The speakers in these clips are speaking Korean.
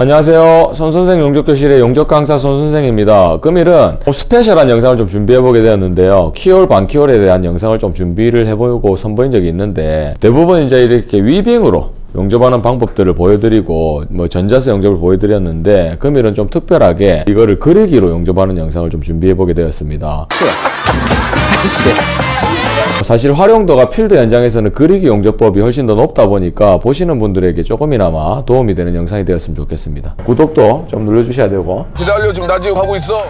안녕하세요. 손선생 용접교실의 용접강사 손선생입니다. 금일은 스페셜한 영상을 좀 준비해보게 되었는데요. 키올, 반키올에 대한 영상을 좀 준비를 해보고 선보인 적이 있는데 대부분 이제 이렇게 위빙으로 용접하는 방법들을 보여드리고 뭐 전자세 용접을 보여드렸는데 금일은 좀 특별하게 이거를 그리기로 용접하는 영상을 좀 준비해보게 되었습니다. 사실 활용도가 필드 현장에서는 그리기 용접법이 훨씬 더 높다 보니까 보시는 분들에게 조금이나마 도움이 되는 영상이 되었으면 좋겠습니다. 구독도 좀 눌러주셔야 되고 기다려 지금 나 지금 하고 있어.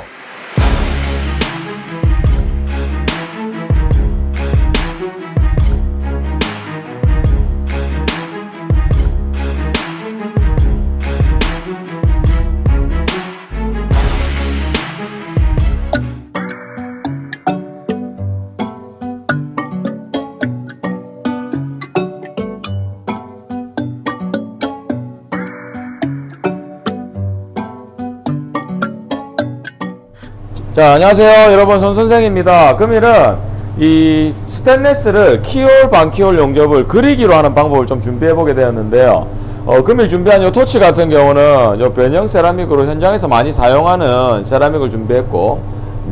자 안녕하세요. 여러분 손선생입니다. 금일은 이 스테인레스를 키올 반키올 용접을 그리기로 하는 방법을 좀 준비해 보게 되었는데요. 어, 금일 준비한 요 토치 같은 경우는 요 변형 세라믹으로 현장에서 많이 사용하는 세라믹을 준비했고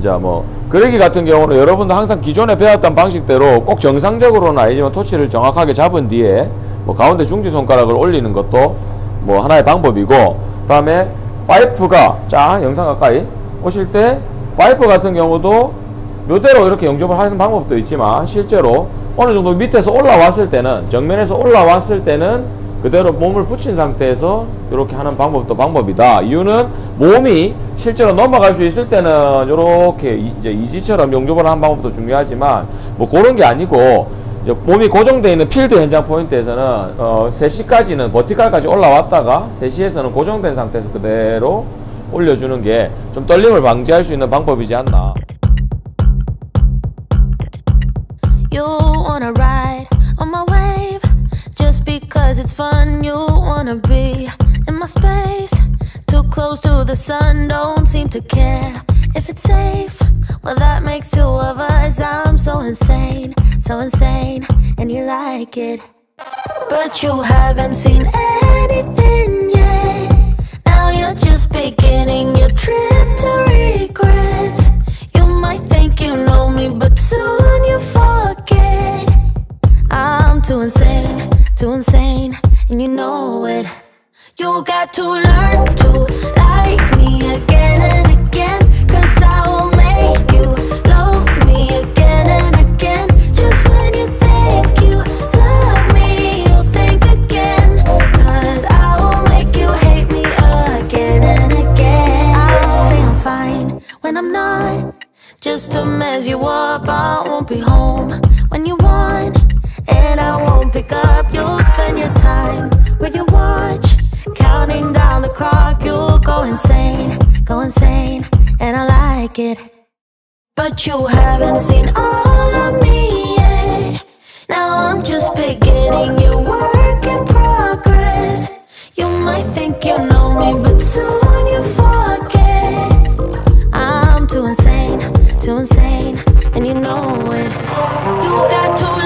이제 뭐 그리기 같은 경우는 여러분도 항상 기존에 배웠던 방식대로 꼭 정상적으로는 아니지만 토치를 정확하게 잡은 뒤에 뭐 가운데 중지 손가락을 올리는 것도 뭐 하나의 방법이고 그 다음에 파이프가 자 영상 가까이 오실 때 파이프 같은 경우도 묘대로 이렇게 용접을 하는 방법도 있지만 실제로 어느 정도 밑에서 올라왔을 때는 정면에서 올라왔을 때는 그대로 몸을 붙인 상태에서 이렇게 하는 방법도 방법이다. 이유는 몸이 실제로 넘어갈 수 있을 때는 이렇게 이제 이지처럼 용접을 하는 방법도 중요하지만 뭐 그런 게 아니고 이제 몸이 고정되어 있는 필드 현장 포인트에서는 어 3시까지는 버티칼까지 올라왔다가 3시에서는 고정된 상태에서 그대로 올려주는 게 좀 떨림을 방지할 수 있는 방법이지 않나. You wanna ride on my wave just because it's fun. You wanna be in my space, too close to the sun. Don't seem to care if it's safe. Well, that makes two of us. I'm so insane, so insane, and you like it, but you haven't seen too insane, and you know it. You got to learn to like me again. Insane. And I like it. But you haven't seen all of me yet. Now I'm just beginning your work in progress. You might think you know me, but soon you forget. I'm too insane, too insane, and you know it. You got to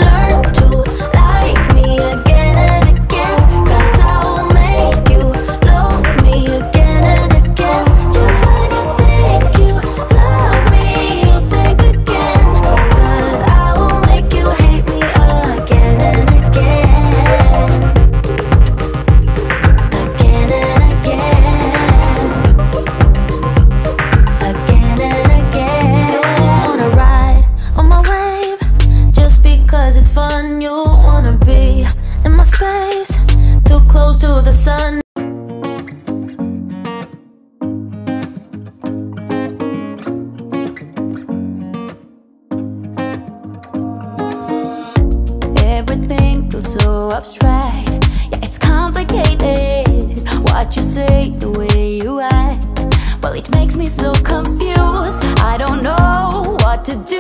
abstract. Yeah, it's complicated. What you say, the way you act. Well, it makes me so confused. I don't know what to do.